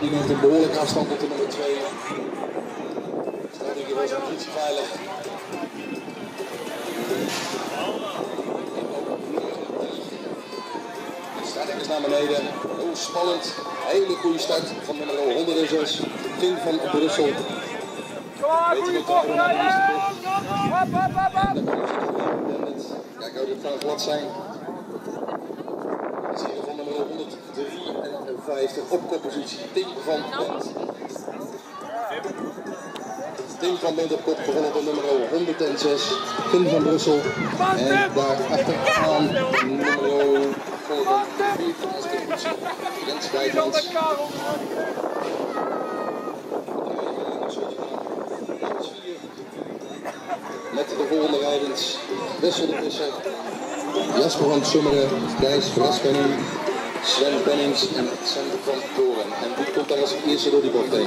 Die neemt een behoorlijke afstand op de nummer 2. Stel ik hier wel zijn positie veilig. De starting is naar beneden. Oh, spannend. Hele goede start van nummer 106. Tim van Brussel. Kom aan, goede weer. Kijk, oh, dit kan glad zijn. Dat is hier van nummer 153 op koppositie. Tim van Bent. Tim van Bent op kop begonnen op nummer 106. Tim van Brussel. En daar achteraan nummer volgende 14 als koppositie. Jens Dijkmans. Met de volgende rijdens Wessel de Visser, Jasper van Summeren, Gijs Braspenning, Sven Pennings en Sam van Toren. En die komt daar als eerste door die bocht.